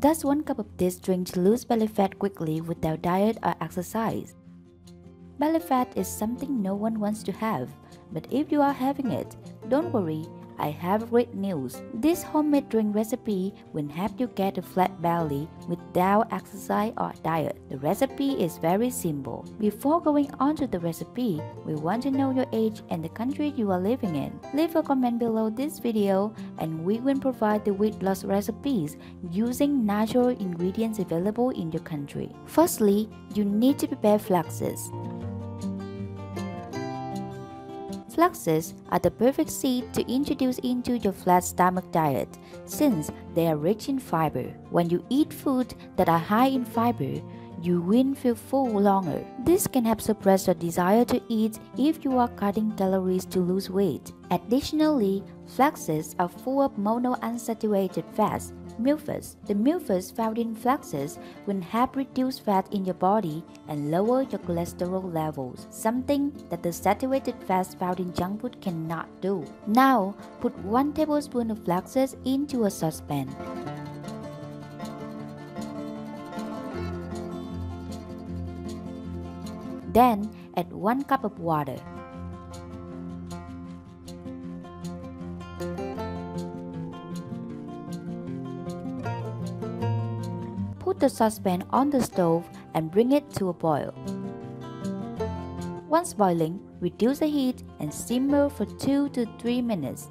Does one cup of this drink lose belly fat quickly without diet or exercise? Belly fat is something no one wants to have, but if you are having it, don't worry, I have great news. This homemade drink recipe will help you get a flat belly without exercise or diet. The recipe is very simple. Before going on to the recipe, we want to know your age and the country you are living in. Leave a comment below this video and we will provide the weight loss recipes using natural ingredients available in your country. Firstly, you need to prepare flaxes. Flaxes are the perfect seed to introduce into your flat stomach diet since they are rich in fiber. When you eat food that are high in fiber, you will feel full longer. This can help suppress your desire to eat if you are cutting calories to lose weight. Additionally, flaxes are full of monounsaturated fats MUFAs. The MUFAs found in flaxes will help reduce fat in your body and lower your cholesterol levels, something that the saturated fats found in junk food cannot do. Now, put 1 tablespoon of flaxes into a saucepan. Then, add 1 cup of water. The saucepan on the stove and bring it to a boil. Once boiling, reduce the heat and simmer for 2 to 3 minutes.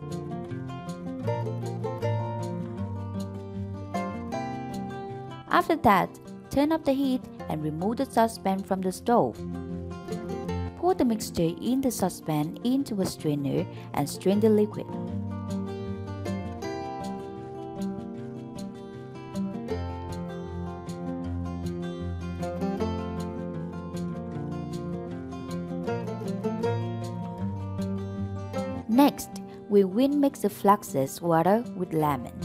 After that, turn off the heat and remove the saucepan from the stove. Pour the mixture in the saucepan into a strainer and strain the liquid. Next, we will mix the flaxes water with lemon.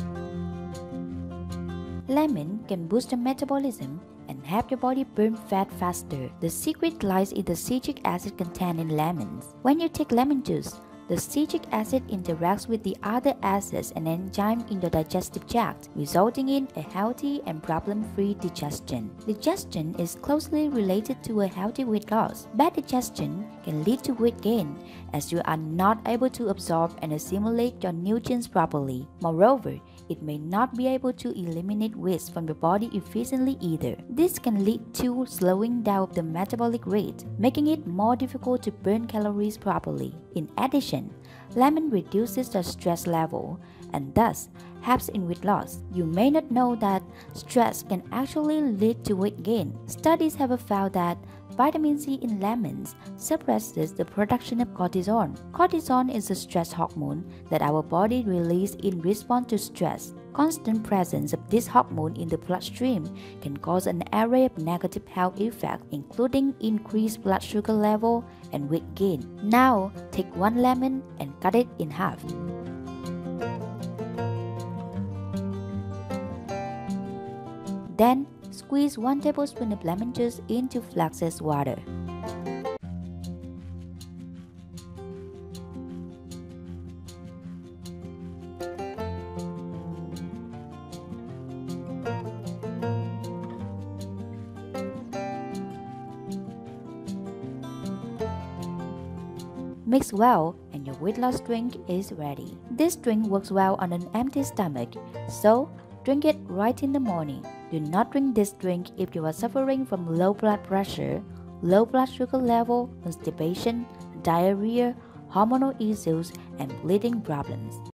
Lemon can boost your metabolism and help your body burn fat faster. The secret lies in the citric acid contained in lemons. When you take lemon juice, the citric acid interacts with the other acids and enzymes in the digestive tract, resulting in a healthy and problem-free digestion. Digestion is closely related to a healthy weight loss. Bad digestion can lead to weight gain, as you are not able to absorb and assimilate your nutrients properly. Moreover, it may not be able to eliminate waste from the body efficiently either. This can lead to slowing down of the metabolic rate, making it more difficult to burn calories properly. In addition, lemon reduces the stress level and thus helps in weight loss. You may not know that stress can actually lead to weight gain. Studies have found that Vitamin C in lemons suppresses the production of cortisol. Cortisol is a stress hormone that our body releases in response to stress. Constant presence of this hormone in the bloodstream can cause an array of negative health effects, including increased blood sugar level and weight gain. Now, take one lemon and cut it in half. Then, Squeeze 1 tablespoon of lemon juice into flaxseed water. Mix well and your weight loss drink is ready. This drink works well on an empty stomach, so drink it right in the morning. Do not drink this drink if you are suffering from low blood pressure, low blood sugar level, constipation, diarrhea, hormonal issues, and bleeding problems.